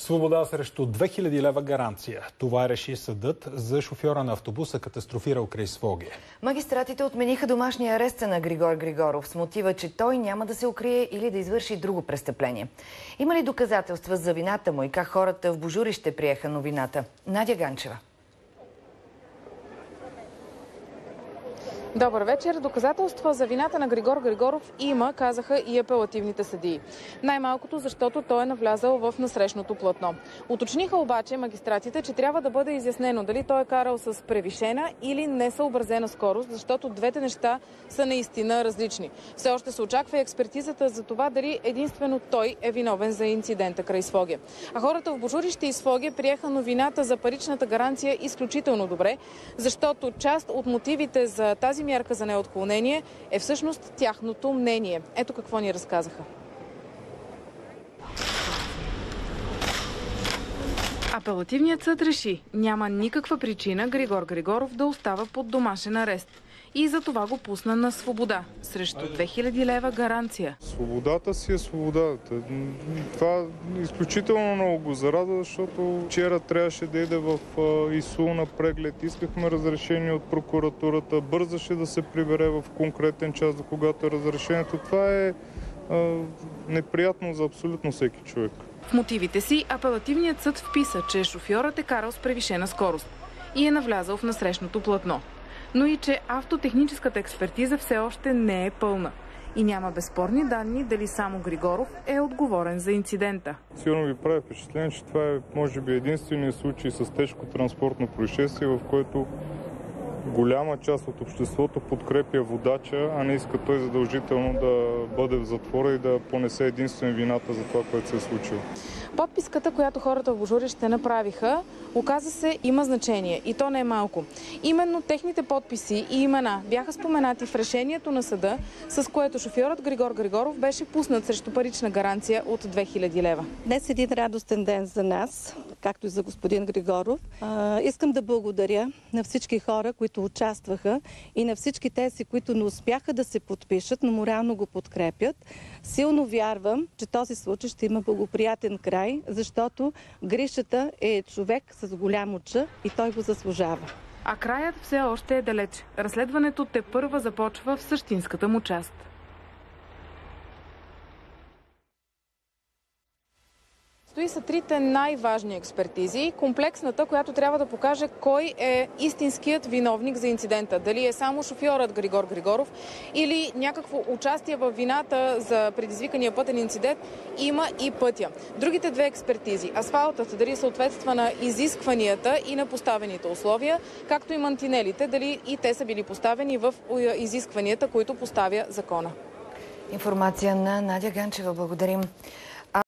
Свобода срещу 2000 лева гаранция. Това реши съдът за шофьора на автобуса, катастрофирал край Своге. Магистратите отмениха домашния арест на Григор Григоров с мотива, че той няма да се укрие или да извърши друго престъпление. Има ли доказателства за вината му и как хората в Божурище приеха новината? Надя Ганчева. Добър вечер. Доказателства за вината на Григор Григоров има, казаха и апелативните съдии. Най-малкото, защото той е навлязал в насрещното платно. Уточниха обаче магистратите, че трябва да бъде изяснено дали той е карал с превишена или несъобразена скорост, защото двете неща са наистина различни. Все още се очаква и експертизата за това дали единствено той е виновен за инцидента край Своге. А хората в Божурище и Своге приеха новината за паричната гаранция изключително добре, защото част от мотивите за тази тази мярка за неотклонение е всъщност тяхното мнение. Ето какво ни разказаха. Апелативният съд реши, няма никаква причина Григор Григоров да остава под домашен арест и за това го пусна на свобода срещу 2000 лева гаранция. Свободата си е свобода. Това изключително много го зарадва, защото вчера трябваше да иде в ИСУ на преглед. Искахме разрешение от прокуратурата. Бързаше да се прибере в конкретен час, за когато е разрешението. Това е неприятно за абсолютно всеки човек. В мотивите си апелативният съд вписа, че шофьорът е карал с превишена скорост и е навлязал в насрещното платно но и че автотехническата експертиза все още не е пълна и няма безспорни данни дали само Григоров е отговорен за инцидента. Сигурно ви прави впечатление, че това е може би единственият случай с тежко транспортно происшествие, в което голяма част от обществото подкрепя водача, а не иска той задължително да бъде в затвора и да понесе единствен вината за това, което се е случило. Подписката, която хората в Божурище направиха, оказа се има значение и то не е малко. Именно техните подписи и имена бяха споменати в решението на съда, с което шофьорът Григор Григоров беше пуснат срещу парична гаранция от 2000 лева. Днес е един радостен ден за нас, както и за господин Григоров. Искам да благодаря на всички хора, които участваха и на всички тези, които не успяха да се подпишат, но морално го подкрепят. Силно вярвам, че този случай ще има благоприятен край, защото Гришата е човек с голямо ча и той го заслужава. А краят все още е далеч. Разследването те първа започва в същинската му част. Стои са трите най-важни експертизи. Комплексната, която трябва да покаже кой е истинският виновник за инцидента. Дали е само шофьорът Григор Григоров или някакво участие в вината за предизвикания пътен инцидент има и пътя. Другите две експертизи. Асфалтът, дали съответства на изискванията и на поставените условия, както и мантинелите, дали и те са били поставени в изискванията, които поставя закона. Информация на Надя Ганчева. Благодарим.